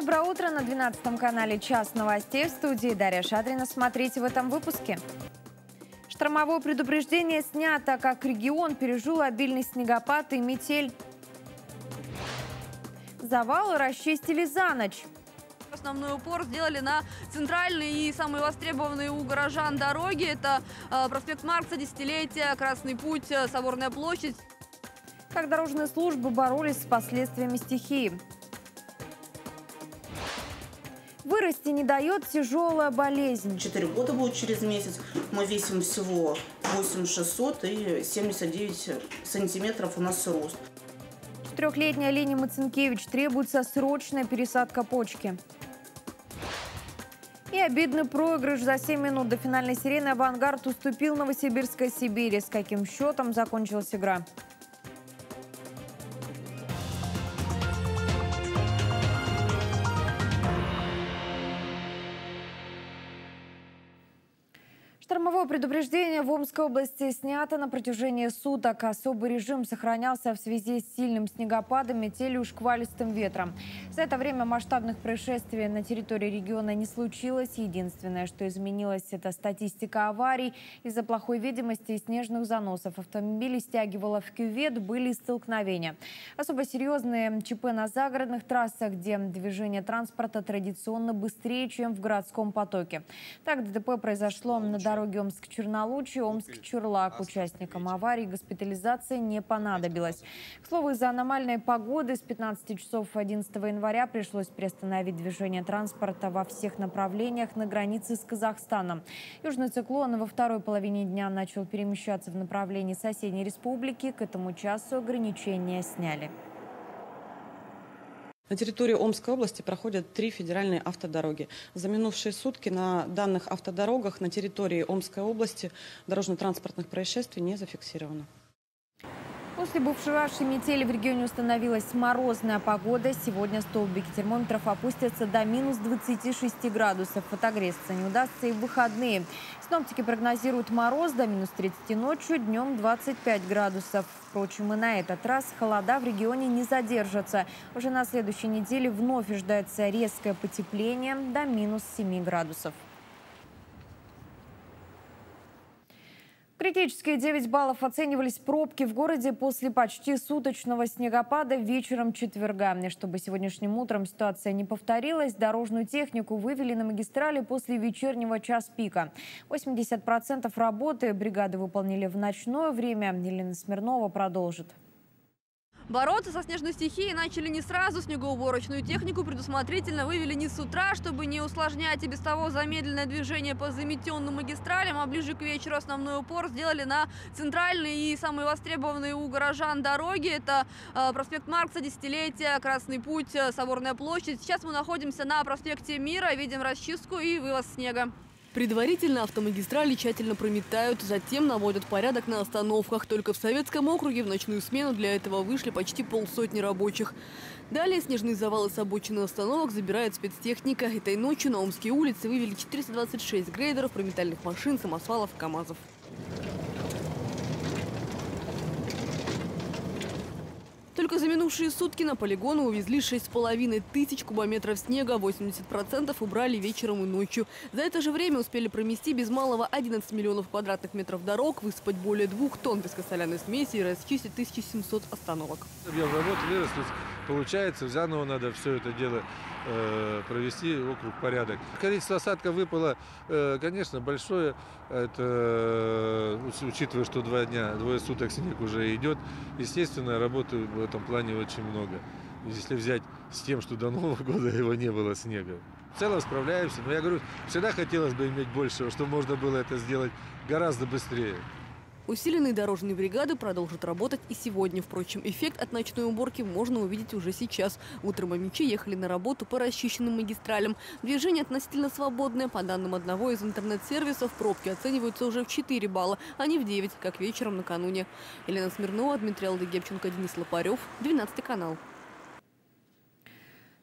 Доброе утро на 12 канале «Час новостей» в студии Дарья Шадрина. Смотрите в этом выпуске. Штормовое предупреждение снято, как регион пережил обильный снегопад и метель. Завалы расчистили за ночь. Основной упор сделали на центральные и самые востребованные у горожан дороги. Это э, проспект Маркса, десятилетия, Красный путь, э, Соборная площадь. Как дорожные службы боролись с последствиями стихии. Вырасти не дает тяжелая болезнь. Четыре года будет через месяц. Мы весим всего 8600 и 79 сантиметров у нас рост. Четырехлетняя Лене Мацинкевич требуется срочная пересадка почки. И обидный проигрыш за 7 минут до финальной сирены «Авангард» уступил Новосибирской Сибири. С каким счетом закончилась игра? Предупреждение в Омской области снято на протяжении суток. Особый режим сохранялся в связи с сильным снегопадом, метелью и шквалистым ветром. За это время масштабных происшествий на территории региона не случилось. Единственное, что изменилось, это статистика аварий. Из-за плохой видимости и снежных заносов автомобили стягивало в кювет, были столкновения. Особо серьезные ЧП на загородных трассах, где движение транспорта традиционно быстрее, чем в городском потоке. Так ДТП произошло на дороге Омск-Чернолучий, Омск-Чурлак. Участникам аварии госпитализация не понадобилась. К слову, из-за аномальной погоды с 15 часов 11 января пришлось приостановить движение транспорта во всех направлениях на границе с Казахстаном. Южный циклон во второй половине дня начал перемещаться в направлении соседней республики. К этому часу ограничения сняли. На территории Омской области проходят три федеральные автодороги. За минувшие сутки на данных автодорогах на территории Омской области дорожно-транспортных происшествий не зафиксировано. После бушевавшей метели в регионе установилась морозная погода. Сегодня столбики термометров опустятся до минус 26 градусов. Отогреться не удастся и в выходные. Синоптики прогнозируют мороз до минус 30 ночью, днем 25 градусов. Впрочем, и на этот раз холода в регионе не задержатся. Уже на следующей неделе вновь ожидается резкое потепление до минус 7 градусов. Критические 9 баллов оценивались пробки в городе после почти суточного снегопада вечером четверга. Чтобы сегодняшним утром ситуация не повторилась, дорожную технику вывели на магистрали после вечернего час пика. 80% работы бригады выполнили в ночное время. Елена Смирнова продолжит. Бороться со снежной стихией начали не сразу. Снегоуборочную технику предусмотрительно вывели не с утра, чтобы не усложнять и без того замедленное движение по заметенным магистралям, а ближе к вечеру основной упор сделали на центральные и самые востребованные у горожан дороги. Это э, проспект Маркса, десятилетия, Красный путь, э, Соборная площадь. Сейчас мы находимся на проспекте Мира, видим расчистку и вывоз снега. Предварительно автомагистрали тщательно прометают, затем наводят порядок на остановках. Только в Советском округе в ночную смену для этого вышли почти полсотни рабочих. Далее снежные завалы с обочины остановок забирает спецтехника. Этой ночью на Омские улицы вывели 426 грейдеров, прометальных машин, самосвалов, КАМАЗов. Только за минувшие сутки на полигоны увезли 6,5 тысяч кубометров снега, 80% убрали вечером и ночью. За это же время успели промести без малого 11 миллионов квадратных метров дорог, высыпать более двух тонн пескосоляной смеси и расчистить 1700 остановок. Вырос, получается, заново надо все это дело э, провести вокруг порядок. Количество осадков выпало, э, конечно, большое. Это, э, учитывая, что два дня, двое суток снег уже идет, естественно, работы в этом плане очень много. Если взять с тем, что до Нового года его не было снега. В целом справляемся, но я говорю, всегда хотелось бы иметь больше, чтобы можно было это сделать гораздо быстрее. Усиленные дорожные бригады продолжат работать и сегодня. Впрочем, эффект от ночной уборки можно увидеть уже сейчас. Утром амичи ехали на работу по расчищенным магистралям. Движение относительно свободное. По данным одного из интернет-сервисов, пробки оцениваются уже в 4 балла, а не в 9, как вечером накануне. Елена Смирнова, Дмитрий Алдыгепченко, Денис Лопарев, 12 канал.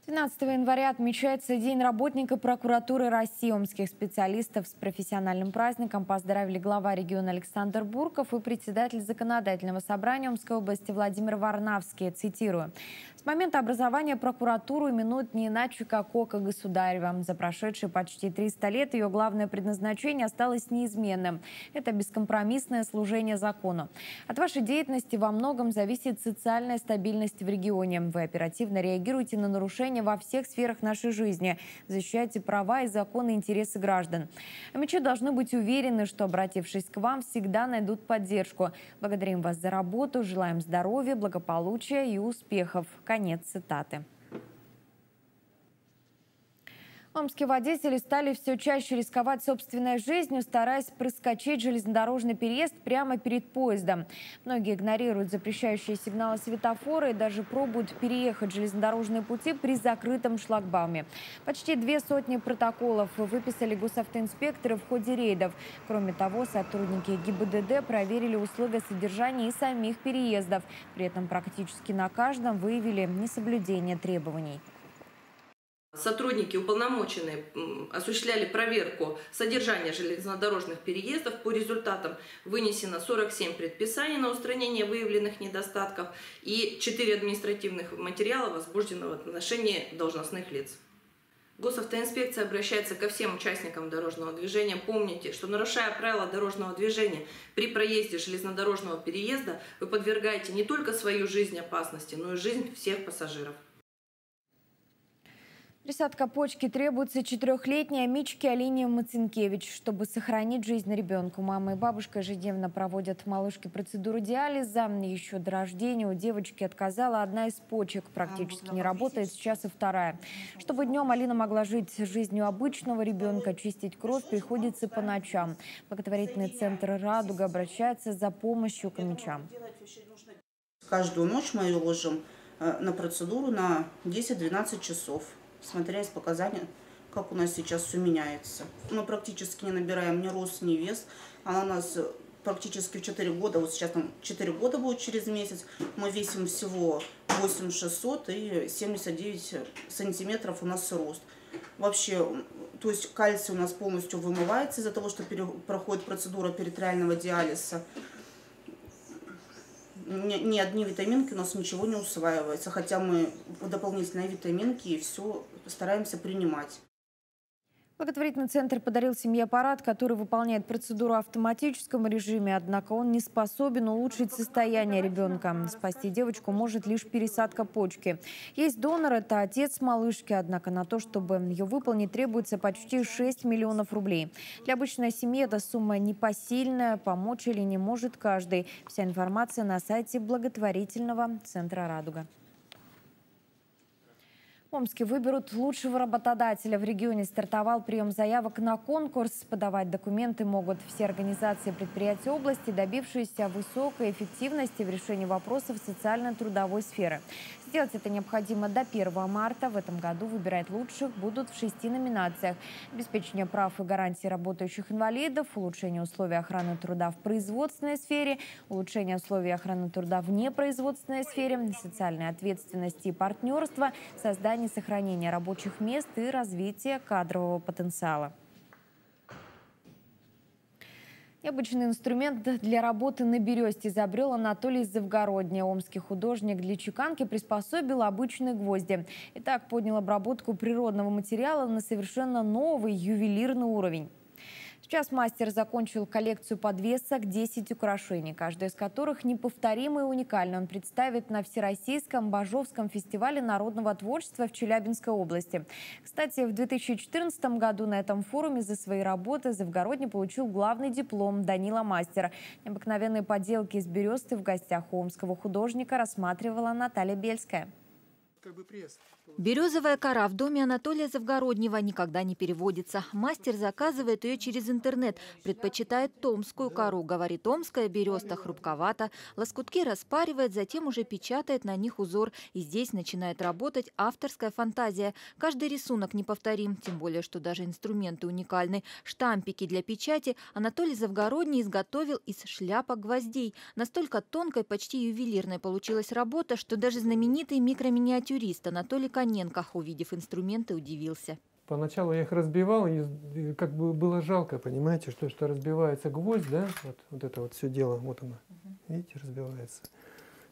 12 января отмечается День работника прокуратуры России. Омских специалистов с профессиональным праздником поздравили глава региона Александр Бурков и председатель законодательного собрания Омской области Владимир Варнавский. Цитирую. С момента образования прокуратуру именуют не иначе, как Око Государева. За прошедшие почти 300 лет ее главное предназначение осталось неизменным. Это бескомпромиссное служение закону. От вашей деятельности во многом зависит социальная стабильность в регионе. Вы оперативно реагируете на нарушения движения во всех сферах нашей жизни. Защищайте права и законы интересы граждан. Омичи должны быть уверены, что, обратившись к вам, всегда найдут поддержку. Благодарим вас за работу, желаем здоровья, благополучия и успехов. Конец цитаты. Омские водители стали все чаще рисковать собственной жизнью, стараясь проскочить железнодорожный переезд прямо перед поездом. Многие игнорируют запрещающие сигналы светофора и даже пробуют переехать железнодорожные пути при закрытом шлагбауме. Почти две сотни протоколов выписали госавтоинспекторы в ходе рейдов. Кроме того, сотрудники ГИБДД проверили условия содержания и самих переездов. При этом практически на каждом выявили несоблюдение требований. Сотрудники уполномоченные осуществляли проверку содержания железнодорожных переездов. По результатам вынесено 47 предписаний на устранение выявленных недостатков и 4 административных материала возбуждено в отношении должностных лиц. Госавтоинспекция обращается ко всем участникам дорожного движения. Помните, что нарушая правила дорожного движения при проезде железнодорожного переезда, вы подвергаете не только свою жизнь опасности, но и жизнь всех пассажиров. Присадка почки требуется четырехлетней Мичке Алине Мацинкевич. Чтобы сохранить жизнь ребенку, мама и бабушка ежедневно проводят малышке процедуру диализа. Еще до рождения у девочки отказала одна из почек. Практически не работает, сейчас и вторая. Чтобы днем Алина могла жить жизнью обычного ребенка, чистить кровь приходится по ночам. Благотворительный центр «Радуга» обращается за помощью к мечам. Каждую ночь мы ее ложим э, на процедуру на 10-12 часов смотря из показаний, как у нас сейчас все меняется. Мы практически не набираем ни рост, ни вес. Она у нас практически в 4 года, вот сейчас там 4 года будет через месяц, мы весим всего 8600 и 79 сантиметров у нас рост. Вообще, то есть кальций у нас полностью вымывается из-за того, что проходит процедура периториального диализа ни, ни одни витаминки у нас ничего не усваивается, хотя мы дополнительные витаминки и все стараемся принимать. Благотворительный центр подарил семье аппарат, который выполняет процедуру в автоматическом режиме, однако он не способен улучшить состояние ребенка. Спасти девочку может лишь пересадка почки. Есть донор, это отец малышки, однако на то, чтобы ее выполнить, требуется почти 6 миллионов рублей. Для обычной семьи эта сумма непосильная, помочь или не может каждый. Вся информация на сайте благотворительного центра «Радуга». В Омске выберут лучшего работодателя. В регионе стартовал прием заявок на конкурс. Подавать документы могут все организации и предприятия области, добившиеся высокой эффективности в решении вопросов социально-трудовой сферы. Сделать это необходимо до 1 марта. В этом году выбирать лучших будут в шести номинациях. Обеспечение прав и гарантий работающих инвалидов, улучшение условий охраны труда в производственной сфере, улучшение условий охраны труда в непроизводственной сфере, социальной ответственности и партнерства, создание и сохранение рабочих мест и развитие кадрового потенциала. Необычный инструмент для работы на бересте изобрел Анатолий Завгородний. Омский художник для чеканки приспособил обычные гвозди. И так поднял обработку природного материала на совершенно новый ювелирный уровень. Сейчас мастер закончил коллекцию подвесок 10 украшений, каждая из которых неповторимо и уникальна. Он представит на Всероссийском Бажовском фестивале народного творчества в Челябинской области. Кстати, в 2014 году на этом форуме за свои работы Завгородний получил главный диплом Данила Мастера. Необыкновенные поделки из бересты в гостях омского художника рассматривала Наталья Бельская. Как бы пресс. Березовая кора в доме Анатолия Завгороднего никогда не переводится. Мастер заказывает ее через интернет, предпочитает томскую кору. Говорит, томская береста хрупковата, лоскутки распаривает, затем уже печатает на них узор. И здесь начинает работать авторская фантазия. Каждый рисунок неповторим, тем более, что даже инструменты уникальны. Штампики для печати Анатолий Завгородний изготовил из шляпок гвоздей. Настолько тонкой, почти ювелирной получилась работа, что даже знаменитый микроминиатюрист Анатолий Коненко. Увидев инструменты, удивился. Поначалу я их разбивал, и как бы было жалко, понимаете, что, что разбивается гвоздь, да, вот, вот это вот все дело, вот оно, видите, разбивается.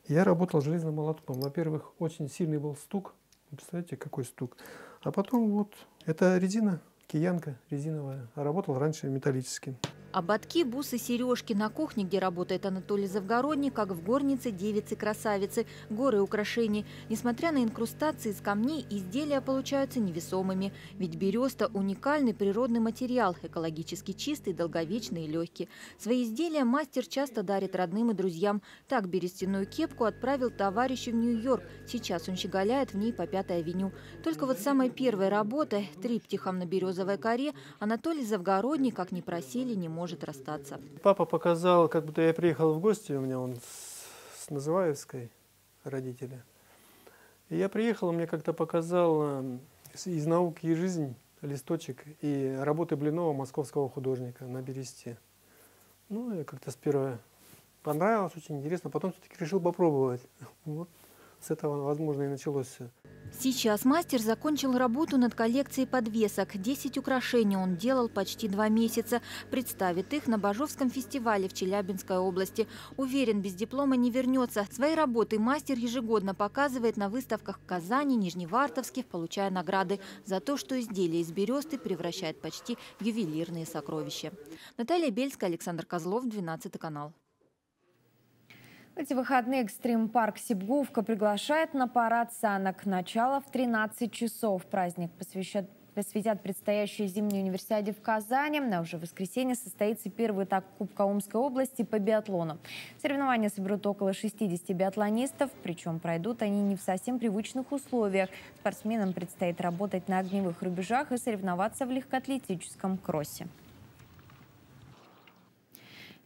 Я работал железным молотком. Во-первых, очень сильный был стук, представляете, какой стук. А потом вот, это резина, киянка резиновая, а работал раньше металлическим. Ободки, бусы, сережки на кухне, где работает Анатолий Завгородний, как в горнице девицы-красавицы, горы украшений. Несмотря на инкрустации из камней, изделия получаются невесомыми. Ведь береста – уникальный природный материал, экологически чистый, долговечный и легкий. Свои изделия мастер часто дарит родным и друзьям. Так берестяную кепку отправил товарищу в Нью-Йорк. Сейчас он щеголяет в ней по Пятой авеню. Только вот самой первой работой, триптихом на березовой коре, Анатолий Завгородний, как ни просили, не может может расстаться. Папа показал, как будто я приехал в гости, у меня он с, с Называевской родители. И я приехал, он мне как-то показал э, из науки и жизнь листочек и работы Блинова, московского художника на бересте. Ну, я как-то сперва понравилось, очень интересно, потом все-таки решил попробовать. Вот с этого, возможно, и началось все. Сейчас мастер закончил работу над коллекцией подвесок. Десять украшений он делал почти два месяца. Представит их на Бажовском фестивале в Челябинской области. Уверен, без диплома не вернется. Свои работы мастер ежегодно показывает на выставках в Казани, Нижневартовске, получая награды за то, что изделия из бересты превращает почти в ювелирные сокровища. Наталья Бельская, Александр Козлов, 12 канал. В эти выходные экстрим-парк Сибгувка приглашает на парад санок. Начало в 13 часов. Праздник посвящат, посвятят предстоящей зимней универсиаде в Казани. На уже воскресенье состоится первый этап Кубка Омской области по биатлону. Соревнования соберут около 60 биатлонистов, причем пройдут они не в совсем привычных условиях. Спортсменам предстоит работать на огневых рубежах и соревноваться в легкоатлетическом кроссе.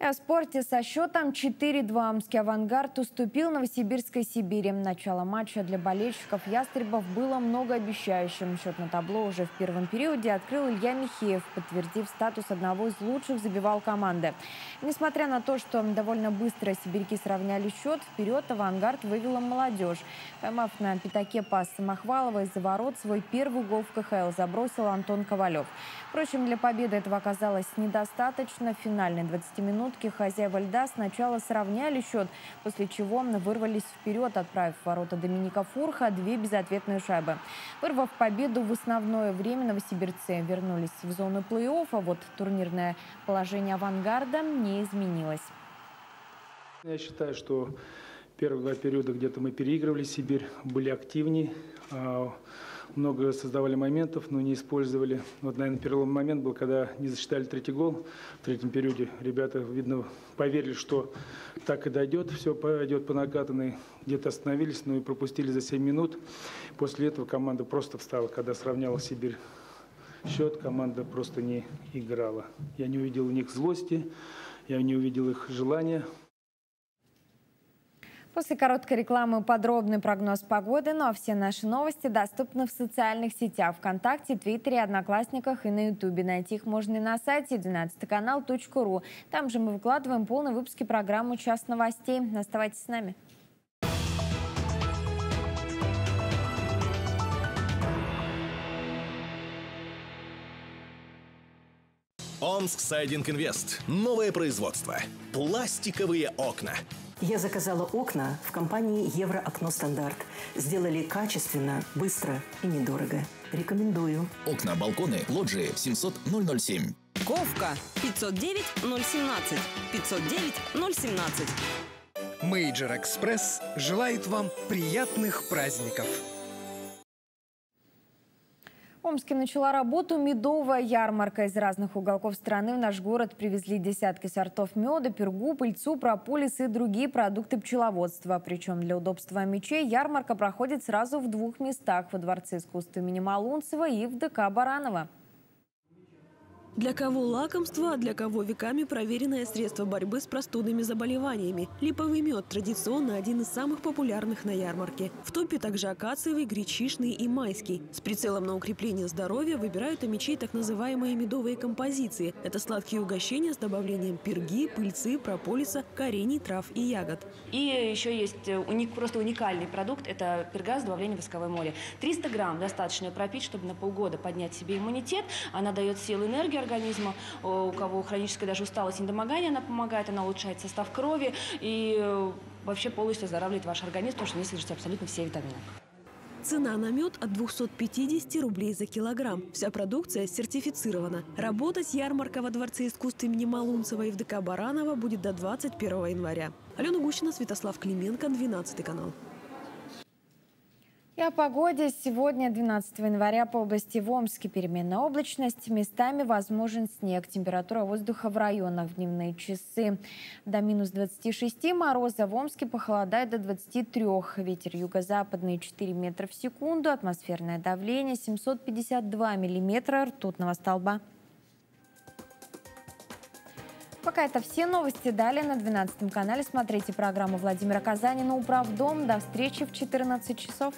О спорте со счетом 4-2 Омский «Авангард» уступил Новосибирской Сибири. Начало матча для болельщиков «Ястребов» было многообещающим. Счет на табло уже в первом периоде открыл Илья Михеев, подтвердив статус одного из лучших забивал команды. Несмотря на то, что довольно быстро сибиряки сравняли счет, вперед «Авангард» вывела молодежь. Поймав на пятаке пас Самохвалова из-за ворот, свой первый гол в КХЛ забросил Антон Ковалев. Впрочем, для победы этого оказалось недостаточно. В финальной 20-минутке хозяева льда сначала сравняли счет, после чего вырвались вперед, отправив в ворота Доминика Фурха две безответные шайбы. Вырвав победу в основное время, новосибирцы вернулись в зону плей-офф, а вот турнирное положение авангарда не изменилось. Я считаю, что первые два периода где-то мы переигрывали Сибирь, были активнее. Много создавали моментов, но не использовали. Вот, наверное, переломный момент был, когда не засчитали третий гол в третьем периоде. Ребята, видно, поверили, что так и дойдет, все пойдет по накатанной. Где-то остановились, но и пропустили за 7 минут. После этого команда просто встала, когда сравняла Сибирь счет, команда просто не играла. Я не увидел у них злости, я не увидел их желания. После короткой рекламы подробный прогноз погоды, но все наши новости доступны в социальных сетях ВКонтакте, Твиттере, Одноклассниках и на Ютубе. Найти их можно и на сайте 12канал.ру. Там же мы выкладываем полные выпуски программы «Час новостей». Оставайтесь с нами. Омск Сайдинг Инвест. Новое производство. Пластиковые окна я заказала окна в компании Евроокно Стандарт. Сделали качественно, быстро и недорого. Рекомендую. Окна, балконы, лоджии 700 007. Ковка 509 017 509 017. Major Express желает вам приятных праздников. Омске начала работу медовая ярмарка. Из разных уголков страны в наш город привезли десятки сортов меда, пергу, пыльцу, прополис и другие продукты пчеловодства. Причем для удобства мечей ярмарка проходит сразу в двух местах – во Дворце искусства имени Малунцева и в ДК Баранова. Для кого лакомство, а для кого веками проверенное средство борьбы с простудными заболеваниями. Липовый мед – традиционно один из самых популярных на ярмарке. В топе также акациевый, гречишный и майский. С прицелом на укрепление здоровья выбирают у мечей так называемые медовые композиции. Это сладкие угощения с добавлением перги, пыльцы, прополиса, корений, трав и ягод. И еще есть уник, просто уникальный продукт – это перга с добавлением восковой моли. 300 грамм достаточно пропить, чтобы на полгода поднять себе иммунитет. Она дает силу энергии организма. У кого хроническая даже усталость недомогание, она помогает, она улучшает состав крови и э, вообще полностью оздоравливает ваш организм, потому что в ней абсолютно все витамины. Цена на мед от 250 рублей за килограмм. Вся продукция сертифицирована. Работать ярмарка во Дворце искусств имени Малунцева и в ДК Баранова будет до 21 января. Алена Гущина, Святослав Клименко, 12 канал. И о погоде. Сегодня, 12 января, по области в Омске переменная облачность. Местами возможен снег. Температура воздуха в районах в дневные часы до минус 26. Мороза в Омске похолодает до 23. Ветер юго-западный 4 метра в секунду. Атмосферное давление 752 миллиметра ртутного столба. Пока это все новости. Далее на 12 канале смотрите программу Владимира Казанина «Управдом». До встречи в 14 часов.